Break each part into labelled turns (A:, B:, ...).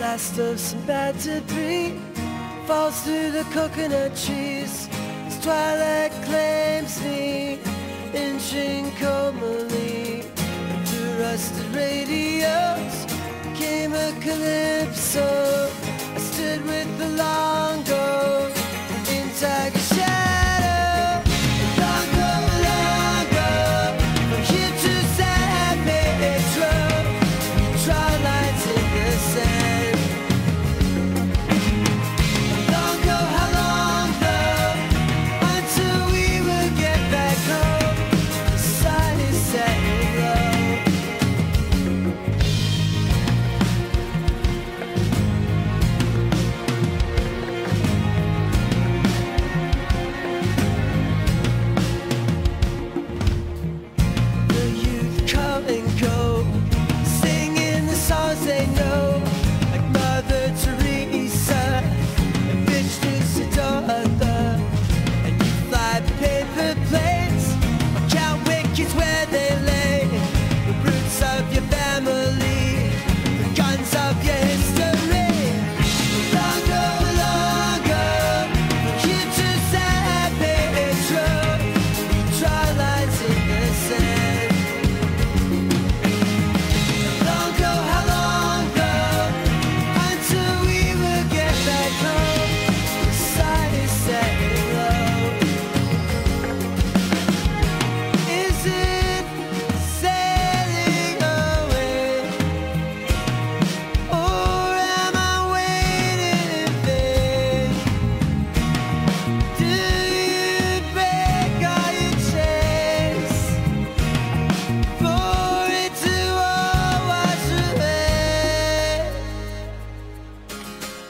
A: Last of some bad debris falls through the coconut trees as twilight claims me, inching comely To rusted radios. Came a calypso.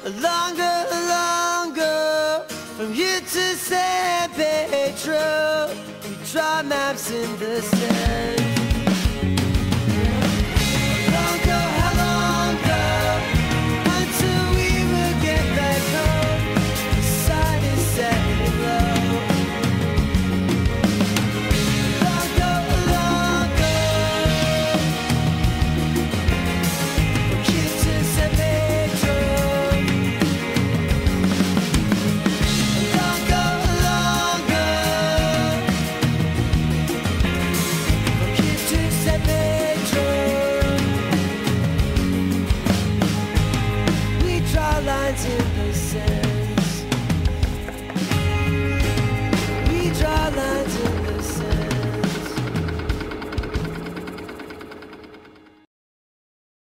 A: Longer, longer From here to San Pedro. We draw maps in the sand. said